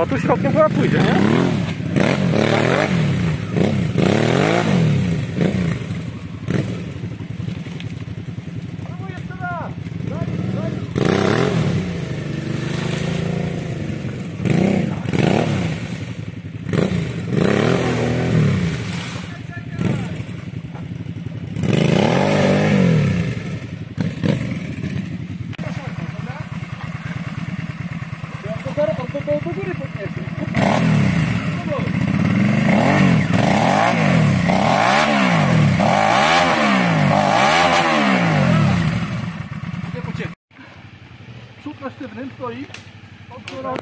O, tu środkiem chyba pójdzie, nie? Stoi. Odbiorą.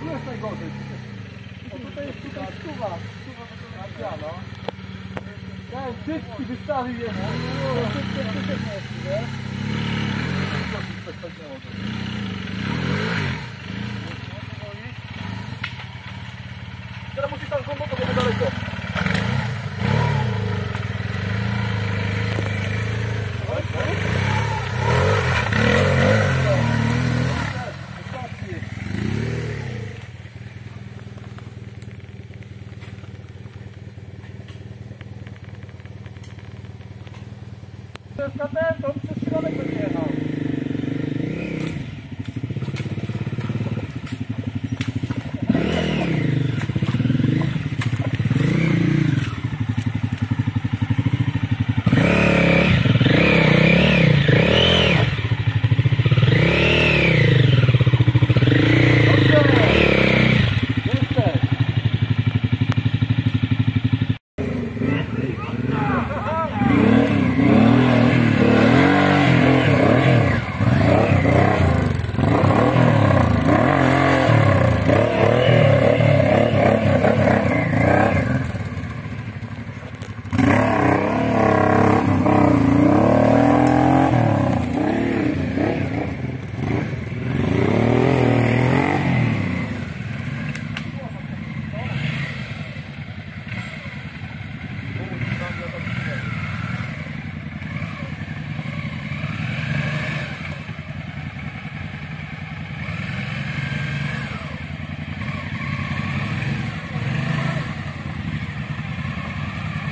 Tu jest najgorzej. O tutaj jest tutaj stuwa. Stuwa to no. Ja wszystkich wystawił jemu. Wszystkie przyczepne jest, nie? Dosyć tak nie może. Teraz musisz tam głęboko, bo daleko. সাথে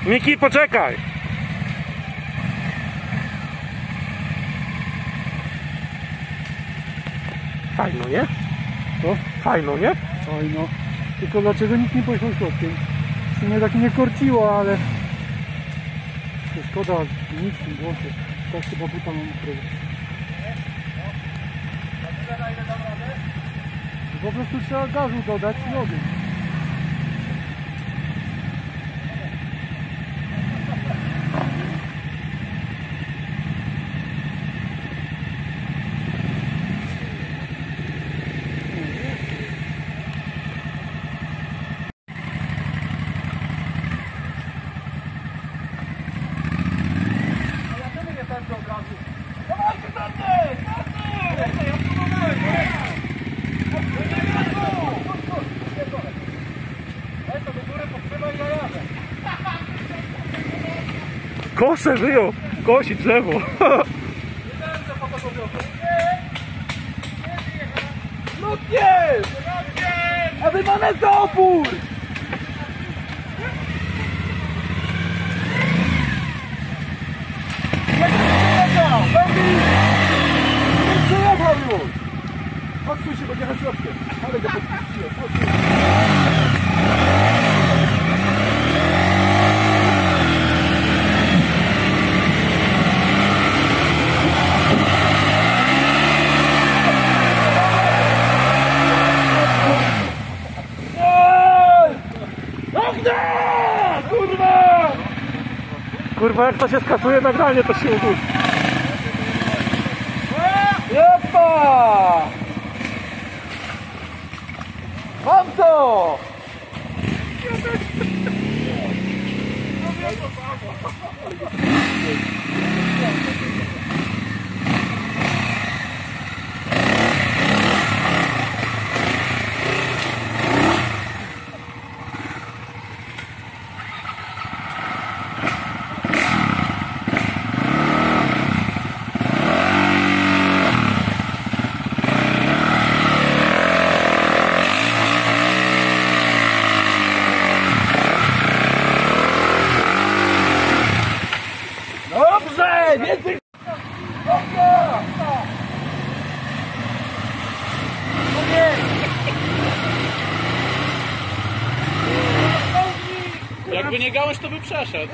Miki, poczekaj! Fajno, nie? Co? Fajno, nie? Oj no. Tylko dlaczego nikt nie pojechał środkiem? W sumie tak nie korciło, ale... To szkoda, nic tym głosie. Tak chyba buta mam ukryć. Po prostu trzeba gazu dodać i ogień. Kosę wyjął! Kosi drzewo! No nie! A wy mamy za opór! Jak nie przejechał! Będę... Nie przejechał już! Odsuń się, będzie na środkiem. Ale go podpuściłem. Odsuń się. Ognia! Kurwa! Kurwa, jak to się skasuje nagranie, to się udłuży. Jepa! Mam to! Jakby nie gałąź, to by przeszedł.